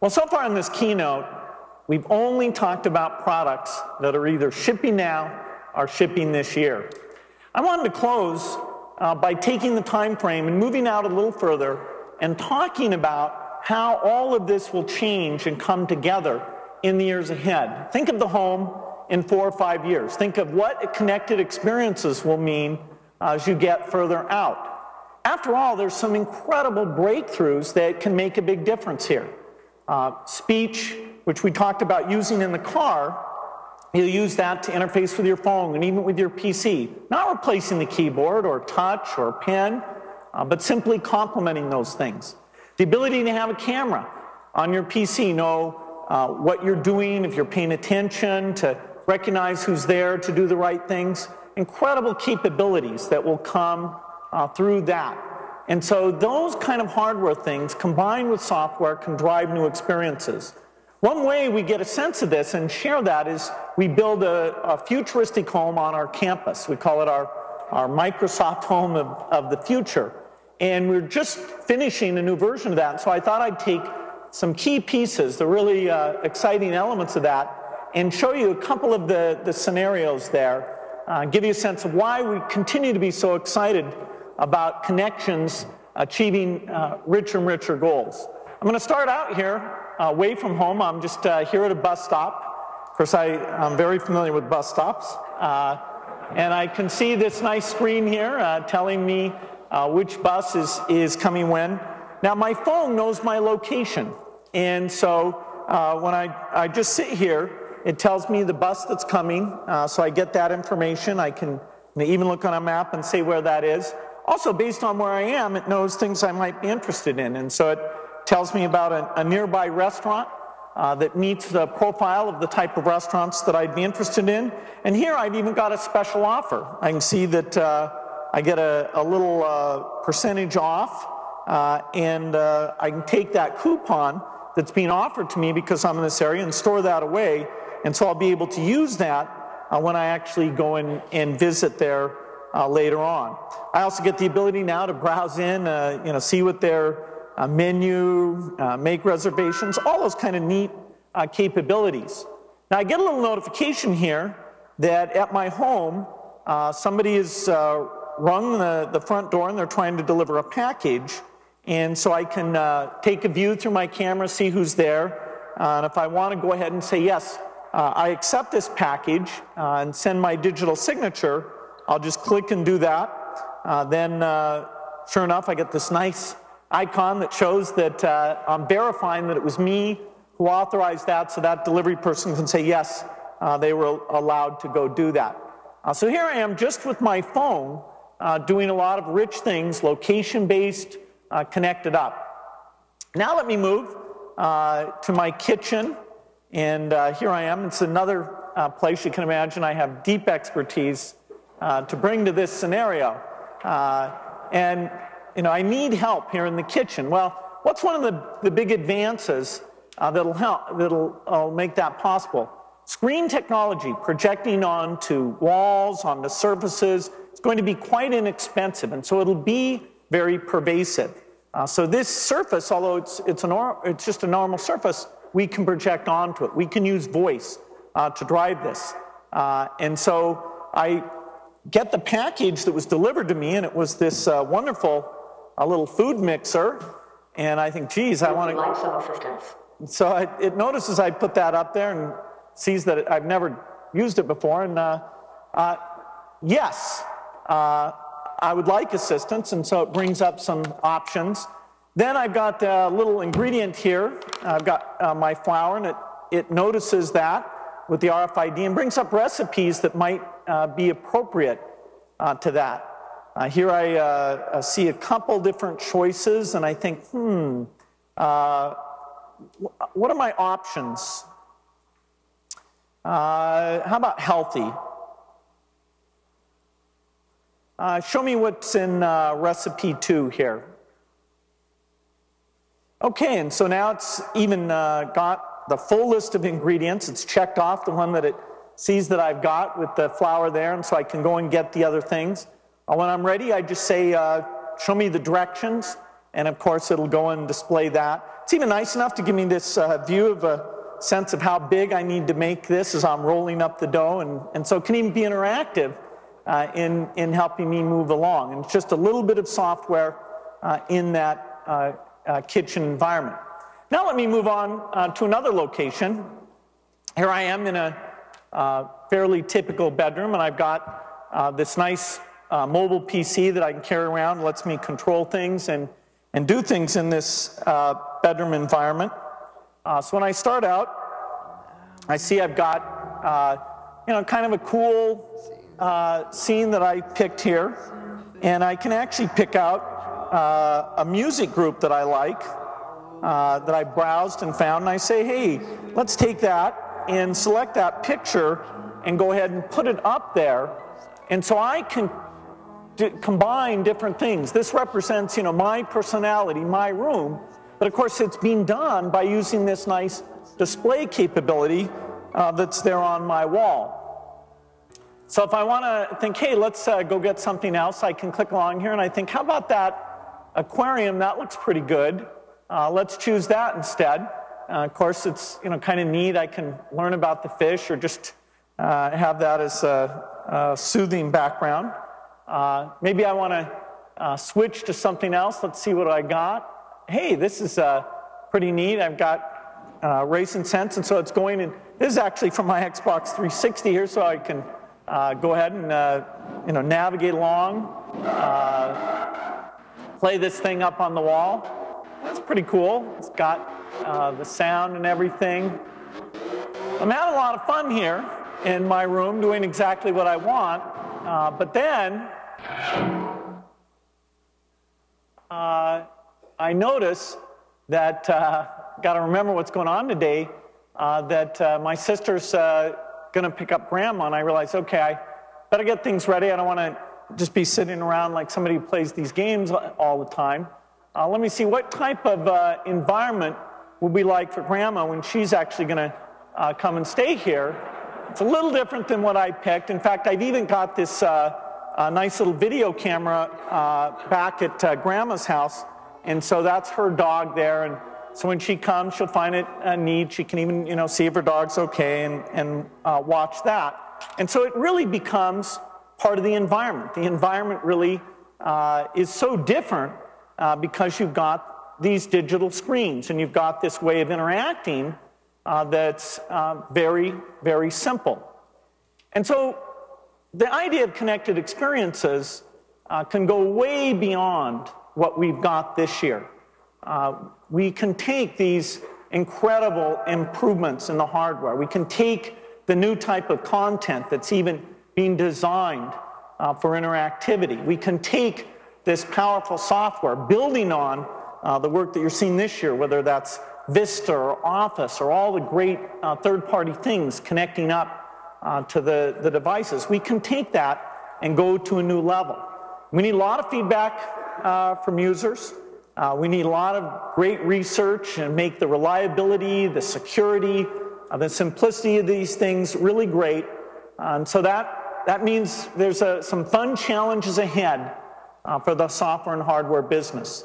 Well, so far in this keynote, we've only talked about products that are either shipping now or shipping this year. I wanted to close uh, by taking the time frame and moving out a little further and talking about how all of this will change and come together in the years ahead. Think of the home in four or five years. Think of what connected experiences will mean as you get further out. After all, there's some incredible breakthroughs that can make a big difference here. Uh, speech, which we talked about using in the car, you'll use that to interface with your phone and even with your PC. Not replacing the keyboard or touch or pen, uh, but simply complementing those things. The ability to have a camera on your PC, know uh, what you're doing, if you're paying attention, to recognize who's there, to do the right things. Incredible capabilities that will come uh, through that. And so those kind of hardware things combined with software can drive new experiences. One way we get a sense of this and share that is we build a, a futuristic home on our campus. We call it our, our Microsoft home of, of the future. And we're just finishing a new version of that. So I thought I'd take some key pieces, the really uh, exciting elements of that, and show you a couple of the, the scenarios there, uh, give you a sense of why we continue to be so excited about connections achieving uh, richer and richer goals. I'm going to start out here uh, away from home. I'm just uh, here at a bus stop. Of course, I, am very familiar with bus stops. Uh, and I can see this nice screen here uh, telling me uh, which bus is, is coming when. Now, my phone knows my location. And so when I, I just sit here, it tells me the bus that's coming. so I get that information. I can even look on a map and see where that is. Also, based on where I am, it knows things I might be interested in. And so it tells me about a, a nearby restaurant uh, that meets the profile of the type of restaurants that I'd be interested in. And here I've even got a special offer. I can see that uh, I get a, a little uh, percentage off, uh, and uh, I can take that coupon that's being offered to me because I'm in this area and store that away. And so I'll be able to use that uh, when I actually go in and visit there uh, later on. I also get the ability now to browse in, uh, you know, see what their uh, menu, uh, make reservations, all those kind of neat uh, capabilities. Now I get a little notification here that at my home, uh, somebody has rung the, the front door and they're trying to deliver a package. And so I can take a view through my camera, see who's there. and if I want to go ahead and say, yes, I accept this package and send my digital signature, I'll just click and do that. Uh, then, uh, sure enough, I get this nice icon that shows that uh, I'm verifying that it was me who authorized that so that delivery person can say, yes, uh, they were allowed to go do that. Uh, so here I am just with my phone uh, doing a lot of rich things, location-based, connected up. Now let me move to my kitchen. And here I am. It's another place you can imagine I have deep expertise uh, to bring to this scenario. Uh, and, you know, I need help here in the kitchen. Well, what's one of the, the big advances uh, that'll help, that'll uh, make that possible? Screen technology projecting onto walls, onto surfaces, it's going to be quite inexpensive, and so it'll be very pervasive. Uh, so this surface, although it's, it's, a it's just a normal surface, we can project onto it. We can use voice to drive this. And so I get the package that was delivered to me, and it was this uh, wonderful uh, little food mixer. And I think, geez, I want to. So I, it notices I put that up there and sees that it, I've never used it before. And uh, uh yes, uh, I would like assistance, and so it brings up some options. Then I've got a little ingredient here. I've got uh, my flour, and it, it notices that with the RFID and brings up recipes that might uh, be appropriate uh, to that. Uh, here I uh, uh, see a couple different choices, and I think, hmm, uh, what are my options? how about healthy? show me what's in recipe two here. Okay, and so now it's even got the full list of ingredients. It's checked off the one that it sees that I've got with the flour there, and so I can go and get the other things. Uh, when I'm ready, I just say, uh, show me the directions, and of course it'll go and display that. It's even nice enough to give me this uh, view of a sense of how big I need to make this as I'm rolling up the dough, and, and so it can even be interactive uh, in, in helping me move along. And it's just a little bit of software uh, in that uh, uh, kitchen environment. Now let me move on uh, to another location. Here I am in a fairly typical bedroom, and I've got this nice mobile PC that I can carry around, lets me control things and, and do things in this bedroom environment. Uh, so when I start out, I see I've got, uh, you know, kind of a cool uh, scene that I picked here. And I can actually pick out uh, a music group that I like, uh, that I browsed and found. And I say, hey, let's take that and select that picture and go ahead and put it up there. And so I can combine different things. This represents, you know, my personality, my room. But of course, it's being done by using this nice display capability uh, that's there on my wall. So if I want to think, hey, let's uh, go get something else, I can click along here and I think, how about that aquarium? That looks pretty good. Uh, let's choose that instead. Uh, of course, it's you know kind of neat. I can learn about the fish or just uh, have that as a, a soothing background. Uh, maybe I want to switch to something else. Let's see what I got hey, this is uh, pretty neat. I've got uh, Racing Sense, and so it's going And This is actually from my Xbox 360 here, so I can uh, go ahead and uh, you know navigate along, uh, play this thing up on the wall. That's pretty cool. It's got uh, the sound and everything. I'm having a lot of fun here in my room doing exactly what I want, but then I notice that, uh, got to remember what's going on today, uh, that uh, my sister's uh, going to pick up grandma, and I realize, okay, I better get things ready. I don't want to just be sitting around like somebody who plays these games all the time. Uh, let me see what type of uh, environment will be like for grandma when she's actually going to come and stay here. It's a little different than what I picked. In fact, I've even got this nice little video camera back at grandma's house and so that's her dog there. And so when she comes, she'll find it uh, neat. She can even, you know, see if her dog's okay and, and uh, watch that. And so it really becomes part of the environment. The environment really uh, is so different uh, because you've got these digital screens and you've got this way of interacting uh, that's uh, very, very simple. And so the idea of connected experiences can go way beyond what we've got this year. Uh, we can take these incredible improvements in the hardware. We can take the new type of content that's even being designed uh, for interactivity. We can take this powerful software, building on uh, the work that you're seeing this year, whether that's Vista or Office or all the great uh, third party things connecting up uh, to the, the devices. We can take that and go to a new level. We need a lot of feedback uh, from users. Uh, we need a lot of great research and make the reliability, the security, uh, the simplicity of these things really great. And so that, that means there's a, some fun challenges ahead uh, for the software and hardware business.